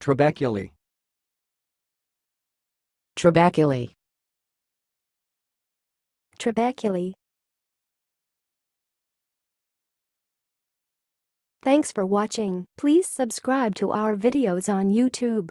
Trabeculae. Trabeculae. Trabeculae. Thanks for watching. Please subscribe to our videos on YouTube.